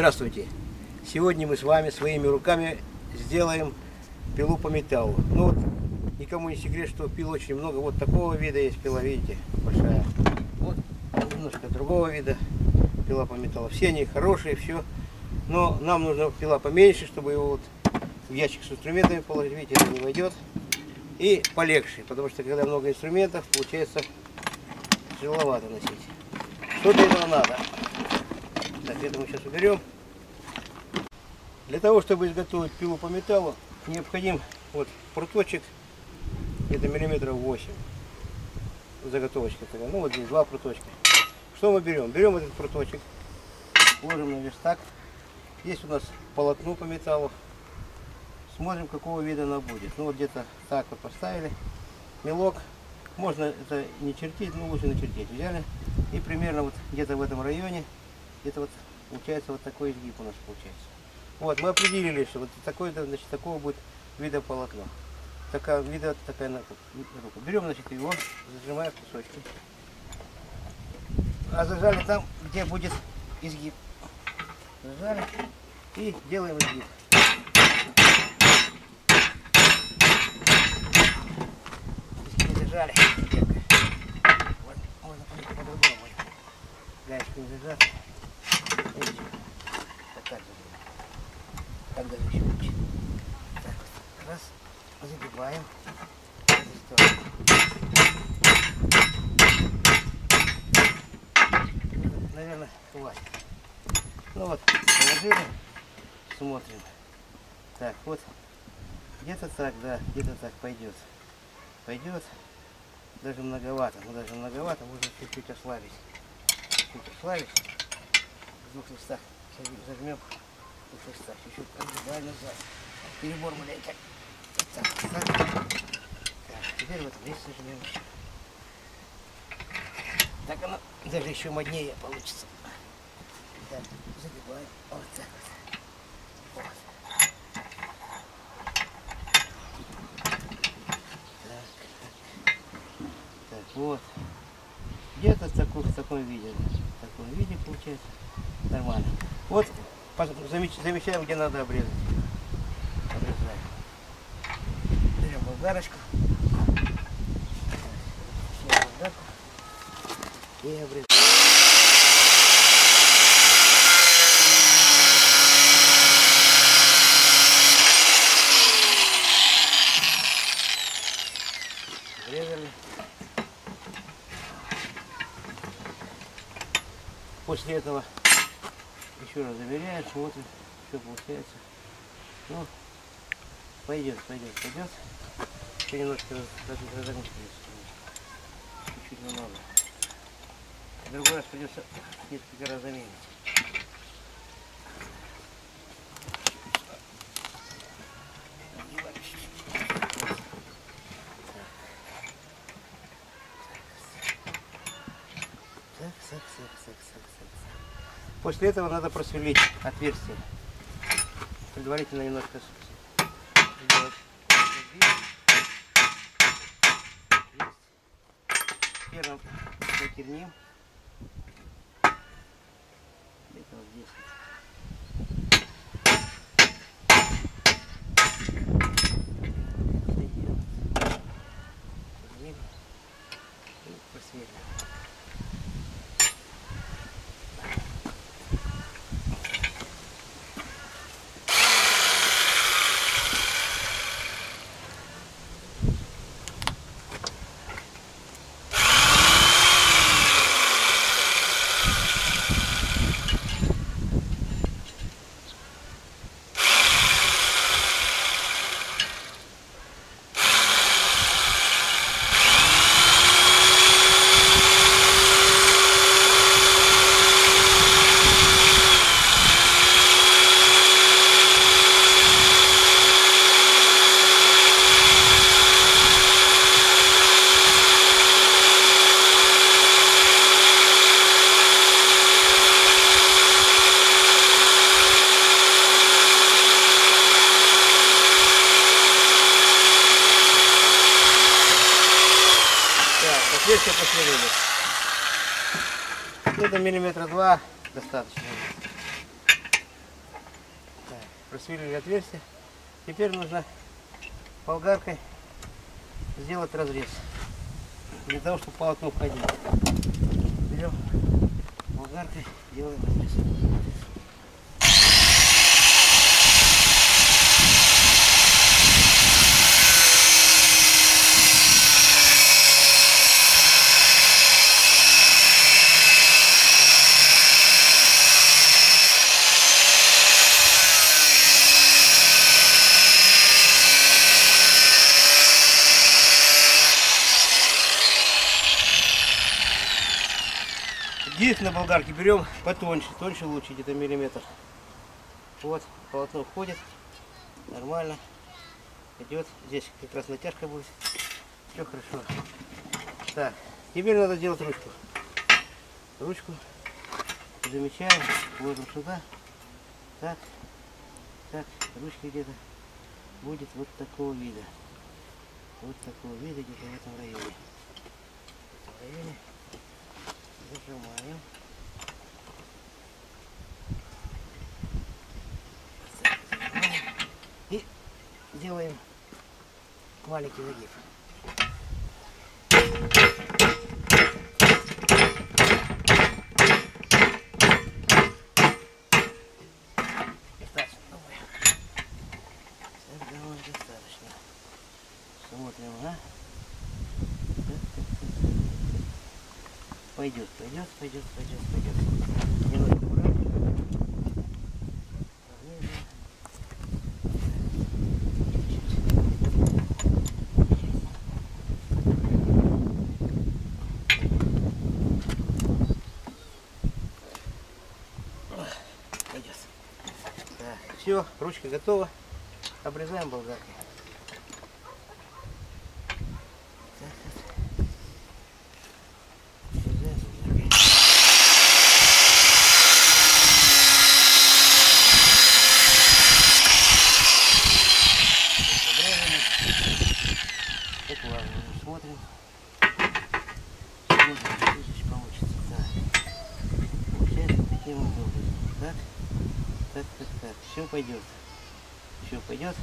Здравствуйте! Сегодня мы с вами своими руками сделаем пилу по металлу. Ну вот, никому не секрет, что пил очень много. Вот такого вида есть пила, видите, большая. Вот немножко другого вида пила по металлу. Все они хорошие, все. Но нам нужна пила поменьше, чтобы его вот в ящик с инструментами положить. Видите, это не войдет. И полегче, потому что когда много инструментов, получается тяжеловато носить. Что для этого надо? Это мы сейчас уберем. Для того, чтобы изготовить пилу по металлу, необходим вот пруточек, это миллиметров 8. Заготовочка такая. Ну вот здесь два пруточка. Что мы берем? Берем этот пруточек, ложим на верстак. Здесь у нас полотно по металлу. Смотрим, какого вида она будет. Ну вот где-то так вот поставили. Мелок. Можно это не чертить, но лучше начертить. Взяли. И примерно вот где-то в этом районе, где-то вот получается вот такой изгиб у нас получается. Вот, мы определили, что вот такой, значит, такого будет вида полотна. Такая вида такая рука. Берем, значит, его, зажимаем кусочки. А зажали там, где будет изгиб. Зажали и делаем. Изгиб зажали. Вот, можно по-другому. Гаечку не зажать. Видите? Вот так зажимаем так даже еще лучше. Так вот, раз, загибаем. Наверное, хватит. Ну вот, положили, смотрим. Так, вот, где-то так, да, где-то так пойдет. Пойдет, даже многовато, ну даже многовато, можно чуть-чуть ослабить. Чуть ослабить. В двух местах зажмем шестах, чуть-чуть отгибаю назад. Перебор маленько. Так, так. так, теперь вот здесь сожмем. Так оно даже еще моднее получится. Загибаем. Вот так вот. Так, так. Вот. Где-то в таком, в таком виде. В таком виде получается. Нормально. Вот замечаем, где надо обрезать. Обрезаем. Берем болгарочку. болгарку. И обрезаем. После этого еще раз замеряем, смотрим, что получается. Ну, пойдет, пойдет, пойдет. Еще немножко раз, разогнуть Чуть-чуть немного. В другой раз придется несколько раз заменить. Так, так, так, так, так, так. После этого надо просверлить отверстие. Предварительно немножко. Первым закерним. Где-то вот здесь. Отверстие посмотрели. Это миллиметра два достаточно. просверлили отверстие. Теперь нужно болгаркой сделать разрез. Для того, чтобы полотно входило. Берем болгаркой, делаем разрез. Диск на болгарке берем потоньше, тоньше лучше, где-то миллиметр. Вот, полотно входит, нормально, идет. Здесь как раз натяжка будет. Все хорошо. Так, теперь надо сделать ручку. Ручку замечаем, ложим сюда. Так, так, ручка где-то будет вот такого вида. Вот такого вида где-то в этом районе. В этом районе зажимаем. И делаем маленький загиб. Смотрим, а? Пойдет, пойдет, пойдет, пойдет, пойдет. Пойдет. Так, все, ручка готова. Обрезаем болгаркой. Так, вот. Обрезаем болгаркой. Обрезали. Так, ладно, ну, смотрим. Смотрим, что здесь получится. Так. Получается таким вот образом. Так, так, так, так. Все пойдет. Все пойдет.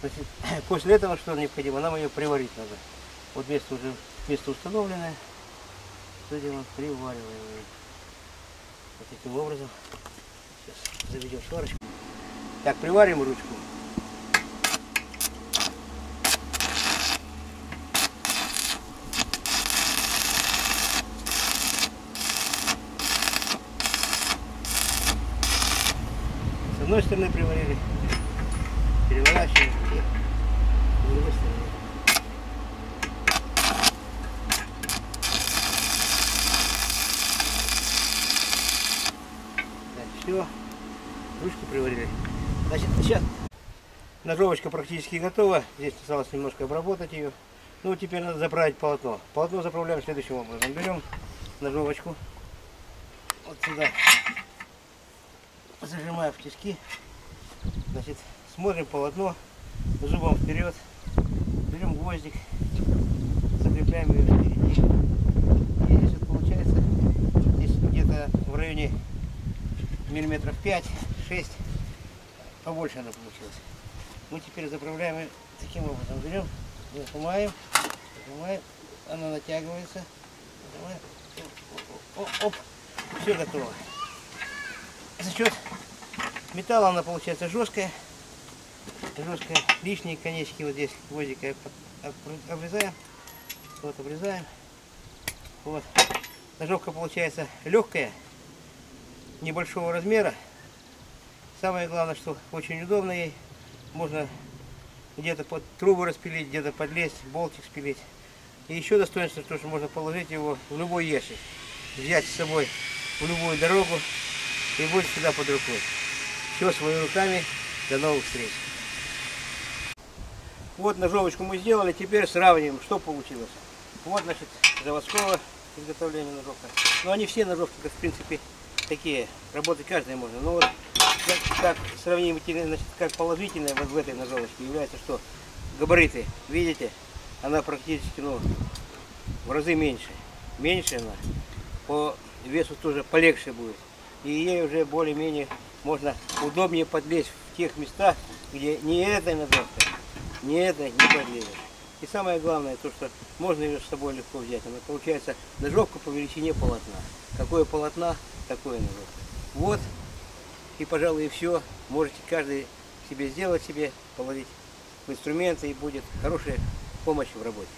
Значит, после этого что необходимо? Нам ее приварить надо. Вот место уже место установленное. Что делаем? Привариваем ее. Вот таким образом. Сейчас заведем сварочку. Так, приварим ручку. С одной стороны приварили, переворачиваем и с другой стороны. Все, ручку приварили. Значит, сейчас ножовочка практически готова. Здесь осталось немножко обработать ее. Ну, теперь надо заправить полотно. Полотно заправляем следующим образом. Берем ножовочку вот сюда, зажимаю в тиски. Значит, смотрим полотно, зубом вперед, гвоздик, закрепляем ее впереди. И здесь вот получается, здесь где-то в районе миллиметров 5-6, побольше она получилась. Мы теперь заправляем таким образом. Берем, зажимаем, зажимаем, она натягивается, зажимаем, оп, оп, оп. все готово. За счет металла она получается жесткая, жесткая. Лишние конечки вот здесь гвоздика об- обрезаем, вот обрезаем, вот. Ножовка получается легкая, небольшого размера. Самое главное, что очень удобно ей. Можно где-то под трубу распилить, где-то подлезть, болтик спилить. И еще достоинство, то, что можно положить его в любой ящик. Взять с собой в любую дорогу и будет всегда под рукой. Все своими руками. До новых встреч. Вот ножовочку мы сделали, теперь сравним, что получилось. Вот, значит, заводского изготовления ножовка. Но они все ножовки, в принципе, такие. Работать каждый можно. Но вот как, как сравнительно, значит, как положительное вот в этой ножовочке является, что габариты, видите, она практически, ну, в разы меньше. Меньше она, по весу тоже полегче будет. И ей уже более-менее можно удобнее подлезть в тех местах, где ни этой ножовкой, ни этой не подлезешь. И самое главное, то, что можно ее с собой легко взять. Она получается ножовка по величине полотна. Какое полотна, такое ножовка. Вот, и, пожалуй, и все. Можете каждый себе сделать себе, положить в инструменты, и будет хорошая помощь в работе.